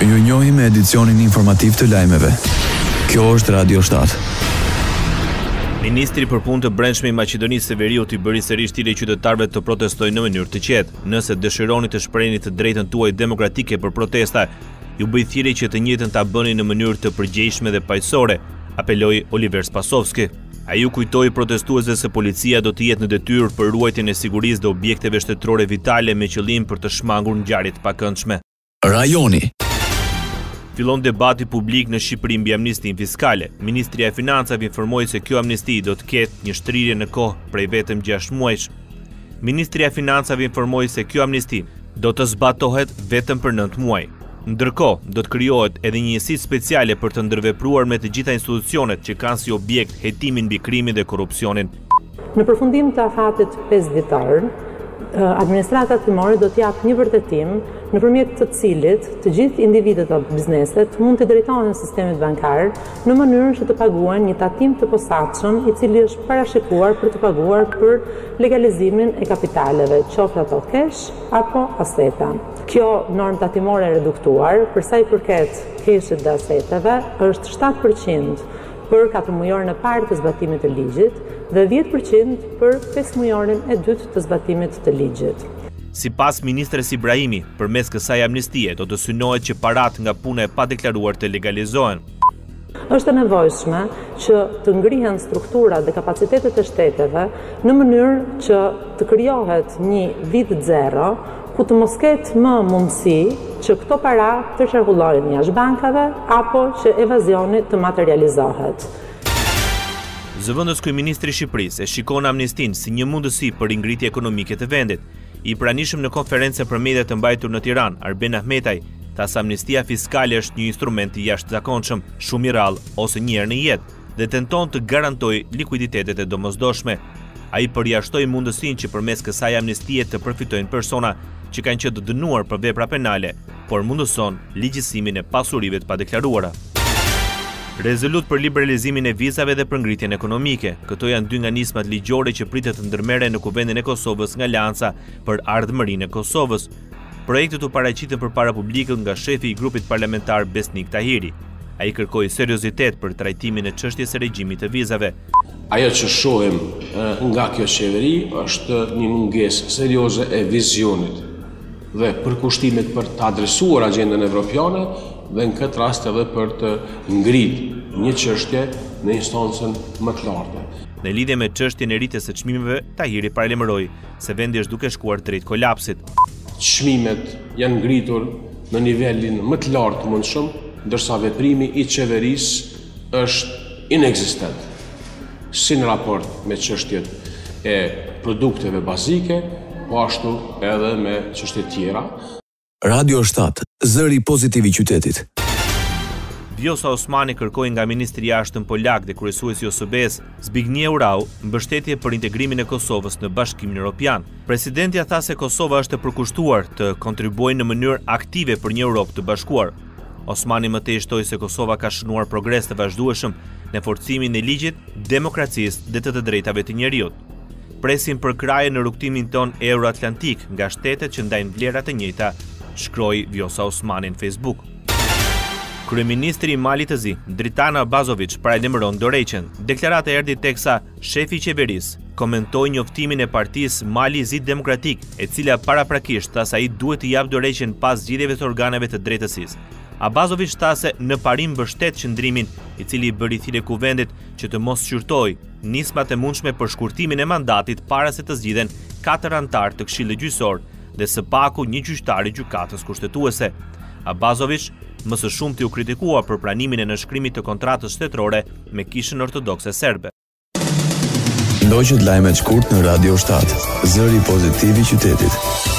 Ju njohim me edicionin informativ të lajmeve. Kjo është Radio 7. Ministri për Punë të Brendshme i Maqedonisë së Veriut i bëri sërish thirrje qytetarëve të protestojnë në mënyrë të qetë. Nëse dëshironi të shprehni të drejtën tuaj demokratike për protesta, ju bëj thirrje që të njëjtën ta bëni në mënyrë të përgjegjshme dhe paqësore, apeloi Oliver Spasovski. Ai u kujtoi protestuesve se policia do të jetë në detyrë për ruajtjen e sigurisë dhe objekteve shtetërore vitale me qëllim për të shmangur ngjarje të pakëndshme. Rajoni. Fillon debati publik në Shqipëri mbi amnistinë fiskale. Ministria e Financave informoi se kjo amnisti do të ketë një shtrirje në kohë prej vetëm gjashtë muajsh. Ministria e Financave informoi se kjo amnisti do të zbatohet vetëm për nëntë muaj. Ndërkohë, do të krijohet edhe një njësi speciale për të ndërvepruar me të gjitha institucionet që kanë si objekt hetimin mbi krimin dhe korrupsionin. Në përfundim të afatit pesë ditor, administrata tatimore do të japë një vërtetim nëpërmjet të cilit të gjithë individët apo bizneset mund t'i drejtohen sistemit bankar në mënyrë që të paguajnë një tatim të posaçëm i cili është parashikuar për të paguar për legalizimin e kapitaleve, qoftë ato kesh apo asete. Kjo normë tatimore e reduktuar, për sa i përket keshit dhe aseteve, është shtatë për qind për katërmujorin e parë të zbatimit të ligjit dhe dhjetë për qind për pesëmujorin e dytë të zbatimit të ligjit. Sipas ministres Ibrahimaj, përmes kësaj amnistie do të synohet që paratë nga puna e padeklaruar të legalizohen. Është e nevojshme që të ngrihen strukturat dhe kapacitetet e shteteve në mënyrë që të krijohet një vit zero, ku të mos ketë më mundësi që këto para të qarkullojnë jashtë bankave apo që evazioni të materializohet. Zëvendëskryeministri i Shqipërisë e shikon amnistinë si një mundësi për ringritje ekonomike të vendit. I pranishëm në konferencën për media të mbajtur në Tiranë, Arben Ahmetaj, tha se amnistia fiskale është një instrument i jashtëzakonshëm, shumë i rrallë ose një herë në jetë dhe tenton të garantojë likuiditetet e domosdoshme. Ai përjashtoi mundësinë që përmes kësaj amnistie të përfitojnë persona që kanë qenë të dënuar për vepra penale, por mundëson ligjësimin e pasurive të padeklaruara. Rezolutë për liberalizimin e vizave dhe për ngritjen ekonomike. Këto janë dy nga nismat ligjore që pritet të ndërmerren në Kuvendin e Kosovës nga Aleanca për Ardhmërinë e Kosovës. Projektet u paraqitën përpara publikut nga shefi i grupit parlamentar Besnik Tahiri. Ai kërkoi seriozitet për trajtimin e çështjes së regjimit të vizave. Ajo që shohim nga kjo qeveri është një mungesë serioze e vizionit. dhe përkushtimet për të adresuar agjendën evropiane dhe në këtë rast edhe për të ngritë një çështje në instancën më të lartë. Në lidhje me çështjen e rritjes së çmimeve, Tahiri paralajmëroi se vendi është duke shkuar drejt kolapsit. Çmimet janë ngritur në nivelin më të lartë të mundshëm, ndërsa veprimi i qeverisë është inekzistent si në raport me çështjet e produkteve bazike, po ashtu edhe me çështjet tjera. Radio shtatë, zëri pozitiv i qytetit. Vjosa Osmani kërkoi nga ministri i Jashtëm polak dhe kryesuesi i OSBE-së, Zbigniew Rau, mbështetje për integrimin e Kosovës në Bashkimin Europian. Presidentja tha se Kosova është e përkushtuar të kontribuojë në mënyrë aktive për një Europë të bashkuar. Osmani më tej shtoi se Kosova ka shënuar progres të vazhdueshëm në forcimin e ligjit, demokracisë dhe të të drejtave të njeriut. Presim përkrahje në rrugëtimin tonë euroatlantik nga shtetet që ndajnë vlera të njëjta, shkroi Vjosa Osmani në Facebook. Kryeministri i Malit të Zi, Dritan Abazoviç, paralajmëron dorëheqjen. Deklarata erdhi teksa Shefi i qeverisë komentoi njoftimin e partisë Mali i Zi Demokratik, e cila paraprakisht tha se ai duhet të japë dorëheqjen pas zgjedhjeve të organeve të drejtësisë. Abazoviç tha se në parim mbështet qëndrimin, i cili i bëri thirrje Kuvendit që të mos shqyrtojë nismat e mundshme për shkurtimin e mandatit para se të zgjidhen katër anëtarë të Këshillit Gjyqësor, dhe së paku një gjyqtar i Gjykatës Kushtetuese. Abazoviç më së shumti u kritikua për pranimin e nënshkrimit të kontratës shtetërore me Kishën Ortodokse Serbe. Ndoqët lajmet shkurt në Radio 7, zëri pozitiv i qytetit.